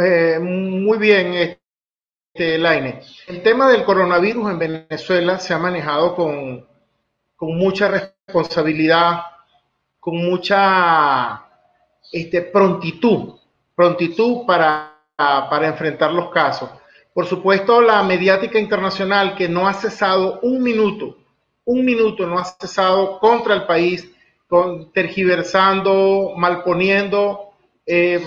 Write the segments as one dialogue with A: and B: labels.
A: eh, muy bien, este, Laine. El tema del coronavirus en Venezuela se ha manejado con, con mucha responsabilidad, con mucha este, prontitud, prontitud para, para enfrentar los casos. Por supuesto, la mediática internacional que no ha cesado un minuto, un minuto no ha cesado contra el país, con, tergiversando, malponiendo, eh,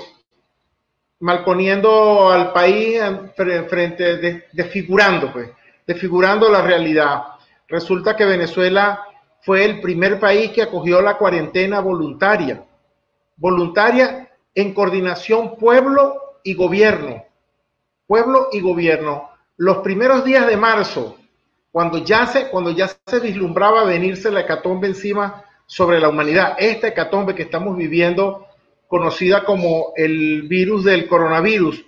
A: malponiendo al país frente, desfigurando, pues, desfigurando la realidad. Resulta que Venezuela fue el primer país que acogió la cuarentena voluntaria, voluntaria en coordinación pueblo y gobierno, pueblo y gobierno. Los primeros días de marzo, cuando ya se, cuando ya se vislumbraba venirse la hecatombe encima sobre la humanidad, esta hecatombe que estamos viviendo conocida como el virus del coronavirus.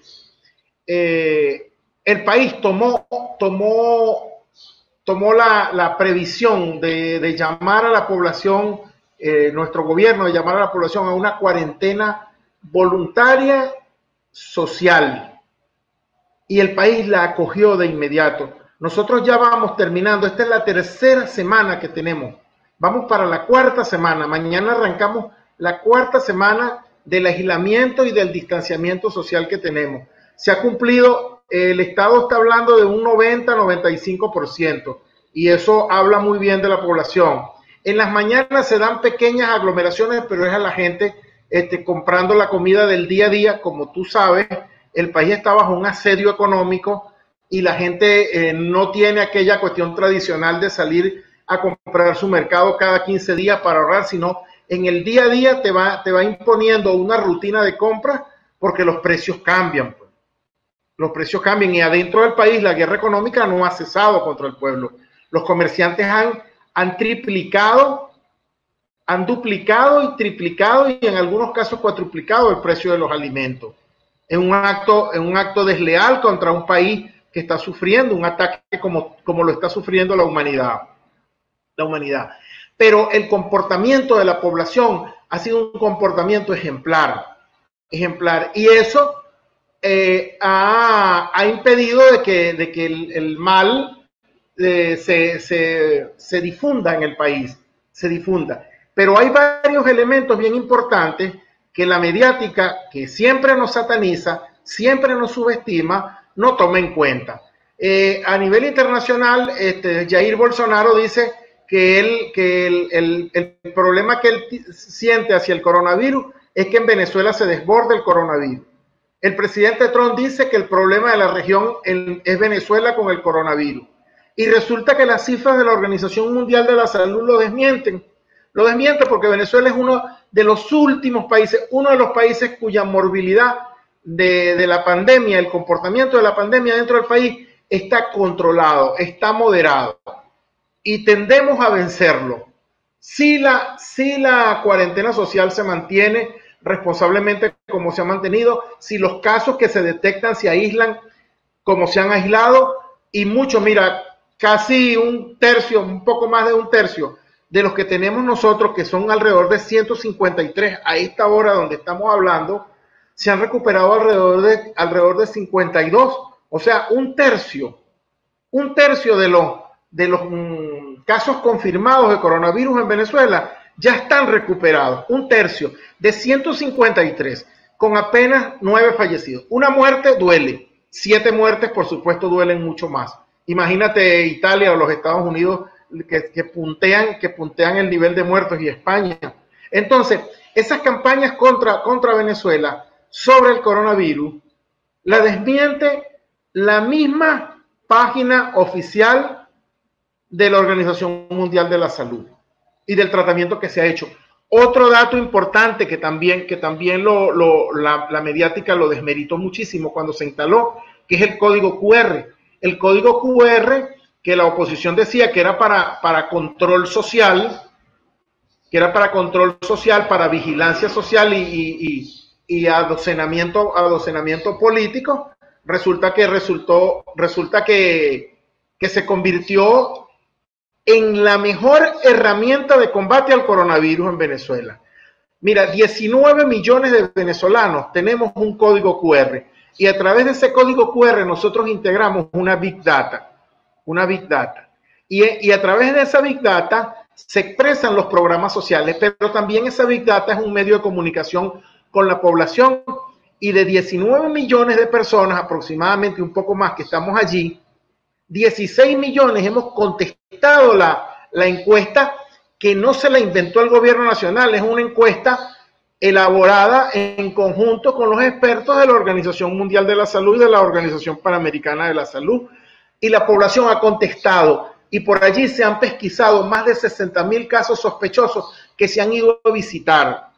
A: Eh, el país tomó, tomó, tomó la, previsión de, llamar a la población, eh, nuestro gobierno, de llamar a la población a una cuarentena voluntaria social. Y el país la acogió de inmediato. Nosotros ya vamos terminando, esta es la tercera semana que tenemos. Vamos para la cuarta semana. Mañana arrancamos la cuarta semana del aislamiento y del distanciamiento social que tenemos. Se ha cumplido, el Estado está hablando de un 90-95% y eso habla muy bien de la población. En las mañanas se dan pequeñas aglomeraciones, pero es a la gente este, comprando la comida del día a día. Como tú sabes, el país está bajo un asedio económico y la gente eh, no tiene aquella cuestión tradicional de salir a comprar su mercado cada 15 días para ahorrar, sino en el día a día te va, te va imponiendo una rutina de compra porque los precios cambian. Pues. Los precios cambian y adentro del país la guerra económica no ha cesado contra el pueblo. Los comerciantes han, han triplicado, han duplicado y triplicado y en algunos casos cuatruplicado el precio de los alimentos. En un acto, en un acto desleal contra un país que está sufriendo un ataque como, como lo está sufriendo la humanidad. La humanidad pero el comportamiento de la población ha sido un comportamiento ejemplar, ejemplar. Y eso eh, ha, impedido de que, el, mal eh, se, difunda en el país, se difunda. Pero hay varios elementos bien importantes que la mediática, que siempre nos sataniza, siempre nos subestima, no toma en cuenta. Eh, a nivel internacional, este, Jair Bolsonaro dice que, él, que el, el, problema que él siente hacia el coronavirus es que en Venezuela se desborde el coronavirus. El presidente Trump dice que el problema de la región es Venezuela con el coronavirus. Y resulta que las cifras de la Organización Mundial de la Salud lo desmienten. Lo desmienten porque Venezuela es uno de los últimos países, uno de los países cuya morbilidad de, de la pandemia, el comportamiento de la pandemia dentro del país está controlado, está moderado y tendemos a vencerlo. Si la, si la cuarentena social se mantiene responsablemente como se ha mantenido, si los casos que se detectan se aíslan como se han aislado y mucho, mira, casi un tercio, un poco más de un tercio de los que tenemos nosotros, que son alrededor de 153 a esta hora donde estamos hablando, se han recuperado alrededor de, alrededor de 52, o sea, un tercio, un tercio de los de los mm, casos confirmados de coronavirus en Venezuela ya están recuperados, un tercio de 153, con apenas nueve fallecidos. Una muerte duele, siete muertes por supuesto duelen mucho más. Imagínate Italia o los Estados Unidos que, puntean, que puntean el nivel de muertos y España. Entonces, esas campañas contra, contra Venezuela sobre el coronavirus la desmiente la misma página oficial de la Organización Mundial de la Salud y del tratamiento que se ha hecho. Otro dato importante que también, que también lo, la, mediática lo desmeritó muchísimo cuando se instaló, que es el código QR. El código QR que la oposición decía que era para, para control social, que era para control social, para vigilancia social y, y, adocenamiento, político, resulta que resultó, resulta que, que se convirtió en la mejor herramienta de combate al coronavirus en Venezuela. Mira, 19 millones de venezolanos tenemos un código QR. Y a través de ese código QR nosotros integramos una Big Data, una Big Data. Y, a través de esa Big Data se expresan los programas sociales, pero también esa Big Data es un medio de comunicación con la población y de 19 millones de personas, aproximadamente un poco más que estamos allí, 16 millones hemos contestado la, la encuesta que no se la inventó el gobierno nacional, es una encuesta elaborada en conjunto con los expertos de la Organización Mundial de la Salud y de la Organización Panamericana de la Salud. Y la población ha contestado y por allí se han pesquisado más de 60 mil casos sospechosos que se han ido a visitar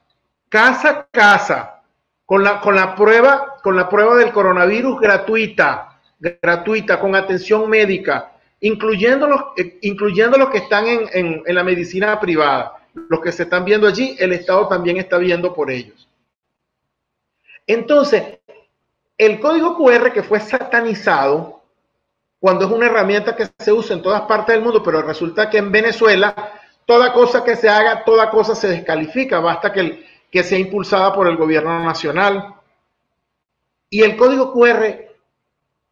A: casa a casa con la, con la, prueba, con la prueba del coronavirus gratuita, gratuita, con atención médica, incluyendo los, eh, incluyendo los que están en, en, la medicina privada. Los que se están viendo allí, el Estado también está viendo por ellos. Entonces, el código QR que fue satanizado, cuando es una herramienta que se usa en todas partes del mundo, pero resulta que en Venezuela toda cosa que se haga, toda cosa se descalifica, basta que, que sea impulsada por el gobierno nacional. Y el código QR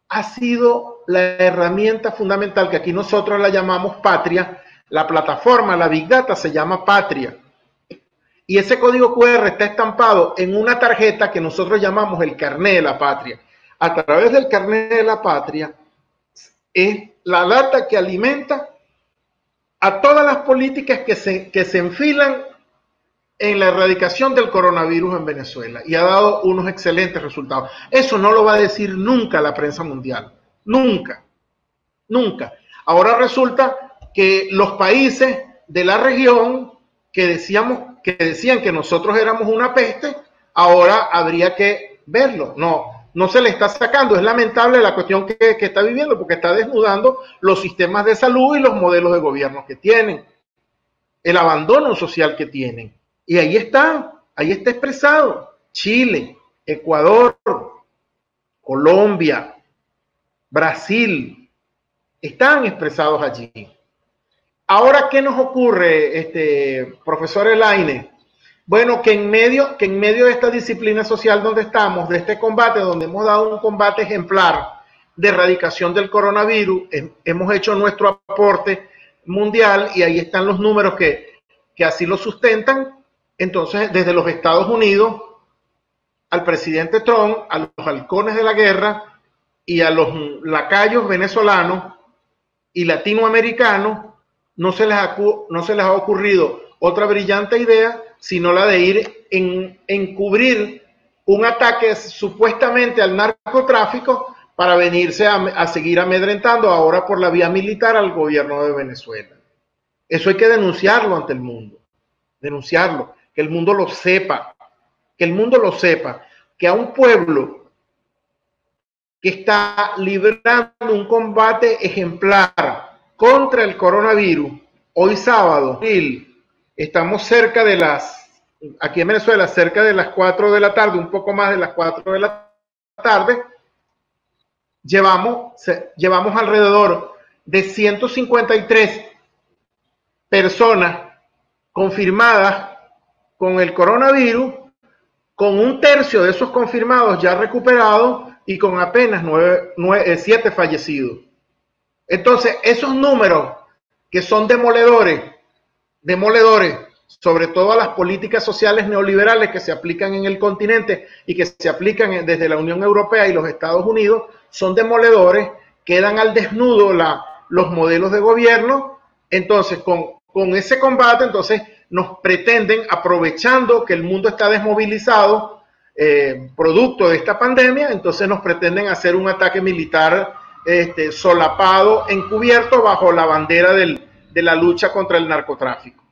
A: ha sido la herramienta fundamental que aquí nosotros la llamamos patria. La plataforma, la Big Data, se llama patria. Y ese código QR está estampado en una tarjeta que nosotros llamamos el carnet de la patria. A través del carnet de la patria es la data que alimenta a todas las políticas que se, que se enfilan en la erradicación del coronavirus en Venezuela y ha dado unos excelentes resultados. Eso no lo va a decir nunca la prensa mundial. Nunca. Nunca. Ahora resulta que los países de la región que decíamos que decían que nosotros éramos una peste, ahora habría que verlo. No, no se le está sacando. Es lamentable la cuestión que, que está viviendo porque está desnudando los sistemas de salud y los modelos de gobierno que tienen, el abandono social que tienen. Y ahí está, ahí está expresado. Chile, Ecuador, Colombia, Brasil, están expresados allí. Ahora, ¿qué nos ocurre, este profesor Elaine? Bueno, que en medio, que en medio de esta disciplina social donde estamos, de este combate, donde hemos dado un combate ejemplar de erradicación del coronavirus, hemos hecho nuestro aporte mundial y ahí están los números que, que así lo sustentan. Entonces, desde los Estados Unidos al presidente Trump, a los halcones de la guerra y a los lacayos venezolanos y latinoamericanos, no se les ha, no se les ha ocurrido otra brillante idea, sino la de ir en encubrir un ataque supuestamente al narcotráfico para venirse a, a seguir amedrentando ahora por la vía militar al gobierno de Venezuela. Eso hay que denunciarlo ante el mundo, denunciarlo que el mundo lo sepa, que el mundo lo sepa, que a un pueblo que está librando un combate ejemplar contra el coronavirus, hoy sábado, estamos cerca de las, aquí en Venezuela, cerca de las 4 de la tarde, un poco más de las 4 de la tarde, llevamos, llevamos alrededor de 153 personas confirmadas con el coronavirus, con un tercio de esos confirmados ya recuperados y con apenas nueve, eh, siete fallecidos. Entonces, esos números que son demoledores, demoledores, sobre todo a las políticas sociales neoliberales que se aplican en el continente y que se aplican desde la Unión Europea y los Estados Unidos, son demoledores, quedan al desnudo los modelos de gobierno. Entonces, con, con ese combate, entonces nos pretenden, aprovechando que el mundo está desmovilizado, eh, producto de esta pandemia, entonces nos pretenden hacer un ataque militar este, solapado, encubierto bajo la bandera del, de la lucha contra el narcotráfico.